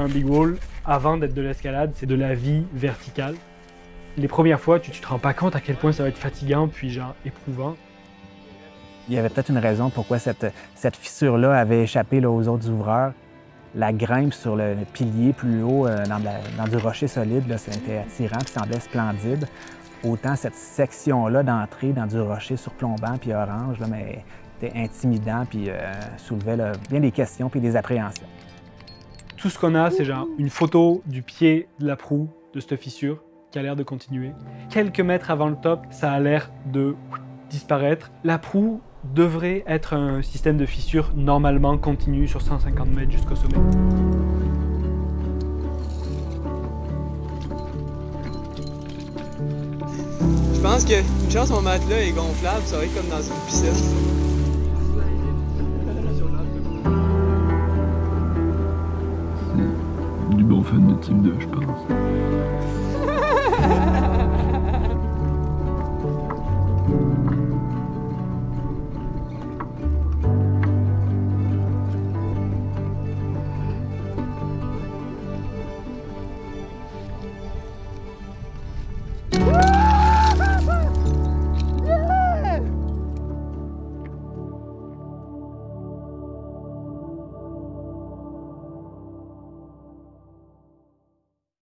un big wall avant d'être de l'escalade, c'est de la vie verticale. Les premières fois, tu, tu te rends pas compte à quel point ça va être fatigant puis genre éprouvant. Il y avait peut-être une raison pourquoi cette, fissure-là avait échappé aux autres ouvreurs. La grimpe sur le, pilier plus haut euh, dans, du rocher solide, c'était attirant puis semblait splendide. Autant cette section-là d'entrée dans du rocher surplombant puis orange, mais était intimidant puis euh, soulevait bien des questions puis des appréhensions. Tout ce qu'on a, c'est genre une photo du pied de la proue de cette fissure qui a l'air de continuer. Quelques mètres avant le top, ça a l'air de disparaître. La proue devrait être un système de fissure normalement continu sur 150 mètres jusqu'au sommet. Je pense que une chance mon matelas est gonflable, ça va être comme dans une piscine. Du bon fun de